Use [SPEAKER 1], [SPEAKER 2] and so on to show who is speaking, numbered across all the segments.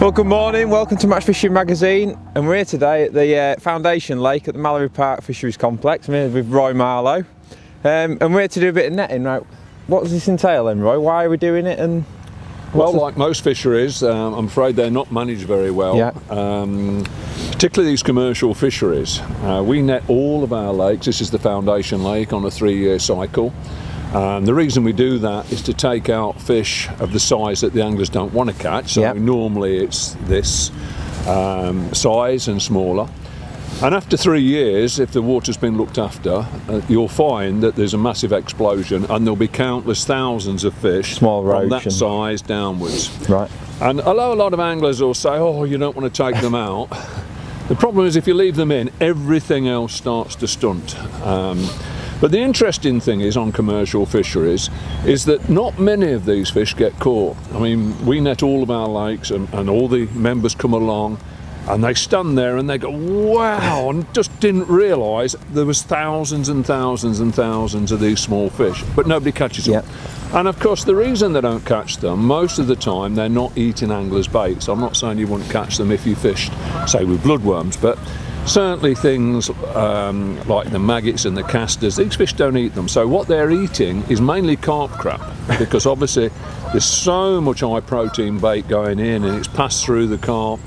[SPEAKER 1] Well, good morning. Welcome to Match Fishing Magazine, and we're here today at the uh, Foundation Lake at the Mallory Park Fisheries Complex. I'm here with Roy Marlow, um, and we're here to do a bit of netting. Right, what does this entail, then, Roy? Why are we doing it? And
[SPEAKER 2] well, like most fisheries, um, I'm afraid they're not managed very well.
[SPEAKER 1] Yeah.
[SPEAKER 2] Um, particularly these commercial fisheries. Uh, we net all of our lakes. This is the Foundation Lake on a three-year cycle. Um, the reason we do that is to take out fish of the size that the anglers don't want to catch. So
[SPEAKER 1] Yep.
[SPEAKER 2] normally it's this um, size and smaller. And after three years, if the water's been looked after, uh, you'll find that there's a massive explosion and there'll be countless thousands of fish
[SPEAKER 1] Small
[SPEAKER 2] from that
[SPEAKER 1] and-
[SPEAKER 2] size downwards.
[SPEAKER 1] right,
[SPEAKER 2] And although a lot of anglers will say, oh, you don't want to take them out, the problem is if you leave them in, everything else starts to stunt. Um, but the interesting thing is on commercial fisheries is that not many of these fish get caught. I mean, we net all of our lakes and, and all the members come along and they stand there and they go, wow, and just didn't realise there was thousands and thousands and thousands of these small fish, but nobody catches them.
[SPEAKER 1] Yep.
[SPEAKER 2] And of course, the reason they don't catch them, most of the time, they're not eating anglers' bait. So I'm not saying you wouldn't catch them if you fished, say, with bloodworms, but certainly things um, like the maggots and the casters, these fish don't eat them. So what they're eating is mainly carp crap, because obviously there's so much high protein bait going in and it's passed through the carp.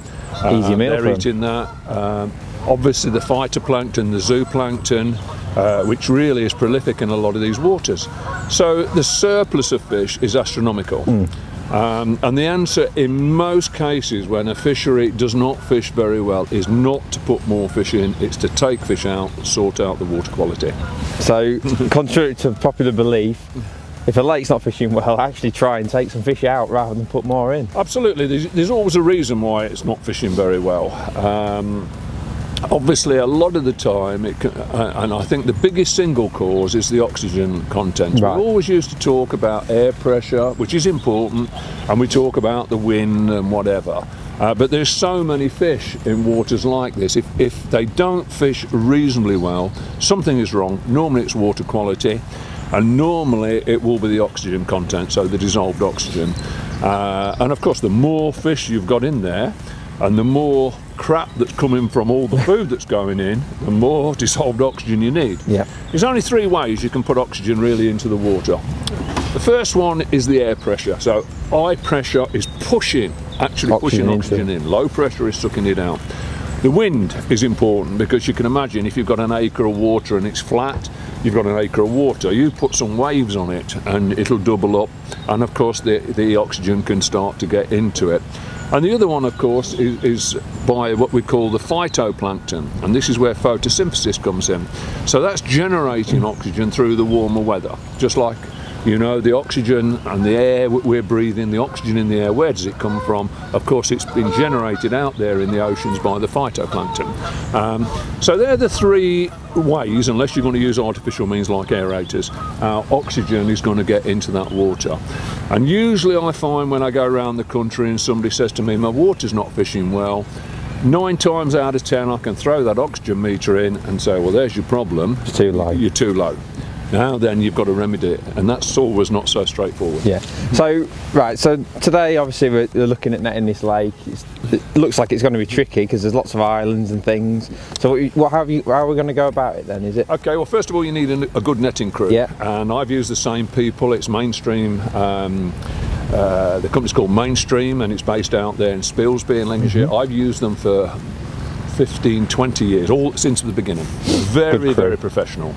[SPEAKER 1] Easy meal
[SPEAKER 2] They're eating that. Um, obviously, the phytoplankton, the zooplankton, uh, which really is prolific in a lot of these waters. So the surplus of fish is astronomical.
[SPEAKER 1] Hmm.
[SPEAKER 2] Um, and the answer in most cases when a fishery does not fish very well is not to put more fish in, it's to take fish out, sort out the water quality.
[SPEAKER 1] so contrary to popular belief, if a lake's not fishing well, actually try and take some fish out rather than put more in.
[SPEAKER 2] Absolutely, there's, there's always a reason why it's not fishing very well. Um, obviously, a lot of the time, it can, uh, and I think the biggest single cause is the oxygen content.
[SPEAKER 1] Right.
[SPEAKER 2] We always used to talk about air pressure, which is important, and we talk about the wind and whatever. Uh, but there's so many fish in waters like this. If, if they don't fish reasonably well, something is wrong. Normally, it's water quality and normally it will be the oxygen content, so the dissolved oxygen. Uh, and of course, the more fish you've got in there, and the more crap that's coming from all the food that's going in, the more dissolved oxygen you need.
[SPEAKER 1] Yeah.
[SPEAKER 2] There's only three ways you can put oxygen really into the water. The first one is the air pressure. So high pressure is pushing, actually
[SPEAKER 1] Oxygen
[SPEAKER 2] pushing
[SPEAKER 1] into-
[SPEAKER 2] oxygen in. Low pressure is sucking it out. The wind is important because you can imagine if you've got an acre of water and it's flat, you've got an acre of water, you put some waves on it and it'll double up and of course the, the oxygen can start to get into it. And the other one of course is, is by what we call the phytoplankton and this is where photosynthesis comes in. So that's generating oxygen through the warmer weather, just like you know, the oxygen and the air we're breathing, the oxygen in the air, where does it come from? Of course, it's been generated out there in the oceans by the phytoplankton. Um, so they're the three ways, unless you're going to use artificial means like aerators, our oxygen is going to get into that water. And usually I find when I go around the country and somebody says to me, my water's not fishing well, nine times out of ten I can throw that oxygen meter in and say, well, there's your problem.
[SPEAKER 1] It's too low.
[SPEAKER 2] You're too low. Now then you've got to remedy it, and that's was not so straightforward.
[SPEAKER 1] Yeah. So right. So today, obviously, we're looking at netting this lake. It's, it looks like it's going to be tricky because there's lots of islands and things. So what, what have you? How are we going to go about it then? Is it?
[SPEAKER 2] Okay, well, first of all, you need a, a good netting crew.
[SPEAKER 1] Yeah.
[SPEAKER 2] And I've used the same people. It's mainstream. Um, uh, the company's called Mainstream, and it's based out there in Spilsby in Lancashire.
[SPEAKER 1] Mm-hmm.
[SPEAKER 2] I've used them for 15, 20 years, all since the beginning. Very, very professional.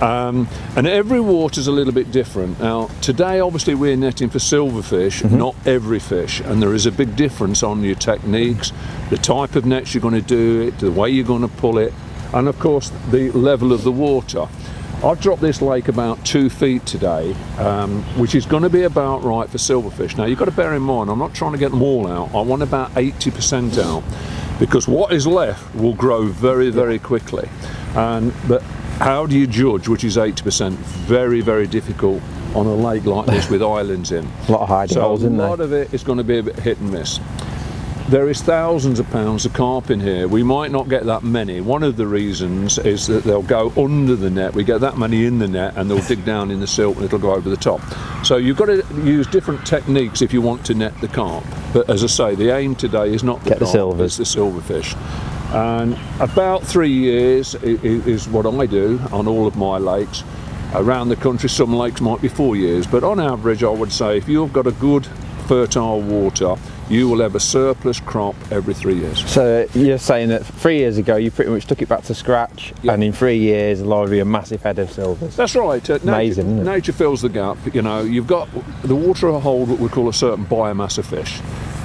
[SPEAKER 2] Um, and every water's a little bit different. Now, today, obviously, we're netting for silverfish,
[SPEAKER 1] Mm-hmm.
[SPEAKER 2] not every fish, and there is a big difference on your techniques, the type of nets you're going to do it, the way you're going to pull it, and of course, the level of the water. I've dropped this lake about two feet today, um, which is going to be about right for silverfish. Now, you've got to bear in mind, I'm not trying to get them all out. I want about 80% out because what is left will grow very, very quickly. And but how do you judge which is 80%? Very, very difficult on a lake like this with islands in.
[SPEAKER 1] A lot of hiding
[SPEAKER 2] So
[SPEAKER 1] holes,
[SPEAKER 2] a
[SPEAKER 1] isn't there?
[SPEAKER 2] lot of it is going to be a bit hit and miss. there is thousands of pounds of carp in here. We might not get that many. One of the reasons is that they'll go under the net. We get that many in the net and they'll dig down in the silt and it'll go over the top. So you've got to use different techniques if you want to net the carp. But as I say, the aim today is not the
[SPEAKER 1] Get the
[SPEAKER 2] carp,
[SPEAKER 1] silvers.
[SPEAKER 2] it's the silverfish. And about three years is what I do on all of my lakes. Around the country, some lakes might be four years, but on average, I would say if you've got a good fertile water, you will have a surplus crop every three years.
[SPEAKER 1] So you're saying that three years ago you pretty much took it back to scratch,
[SPEAKER 2] Yeah.
[SPEAKER 1] and in three years there'll be a massive head of silvers.
[SPEAKER 2] That's right. Uh, nature,
[SPEAKER 1] Amazing, isn't
[SPEAKER 2] nature fills the gap. You know, you've got the water will hold what we call a certain biomass of fish,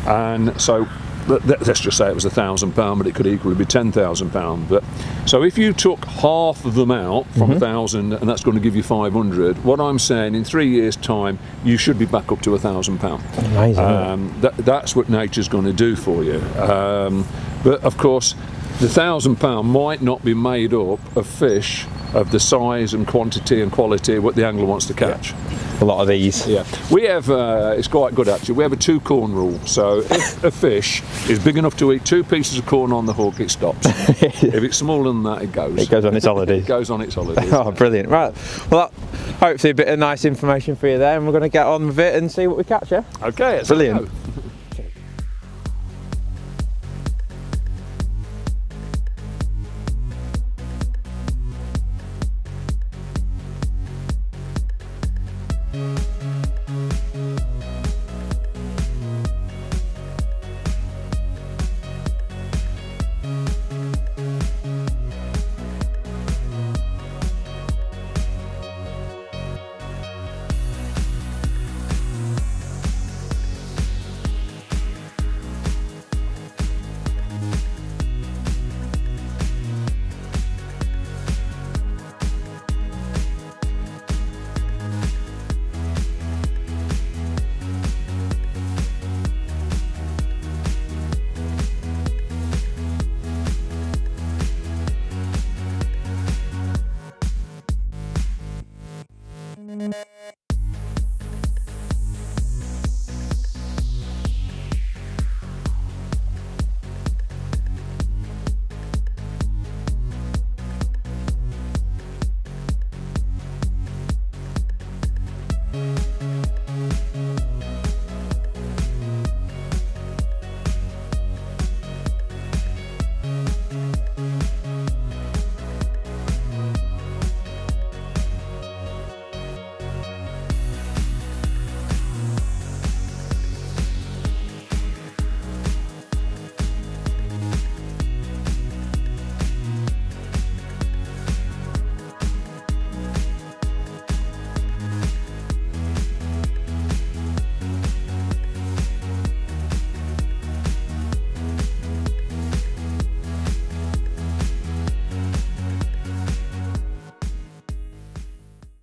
[SPEAKER 2] and so let- let- let's just say it was a thousand pound, but it could equally be ten thousand pound. But so if you took half of them out from
[SPEAKER 1] Mm-hmm.
[SPEAKER 2] a thousand, and that's going to give you five hundred. What I'm saying, in three years' time, you should be back up to a thousand pound.
[SPEAKER 1] Amazing.
[SPEAKER 2] Um, that, that's what nature's going to do for you. Um, but of course, the thousand pound might not be made up of fish of the size and quantity and quality what the angler wants to catch.
[SPEAKER 1] A lot of these.
[SPEAKER 2] Yeah, we have. Uh, it's quite good actually. We have a two corn rule. So if a fish is big enough to eat two pieces of corn on the hook, it stops. if it's smaller than that, it goes.
[SPEAKER 1] It goes on its holidays.
[SPEAKER 2] It goes on its holidays.
[SPEAKER 1] Oh, brilliant. Right. Well, hopefully a bit of nice information for you there, and we're going to get on with it and see what we catch, yeah?
[SPEAKER 2] Okay,
[SPEAKER 1] Brilliant.
[SPEAKER 3] you.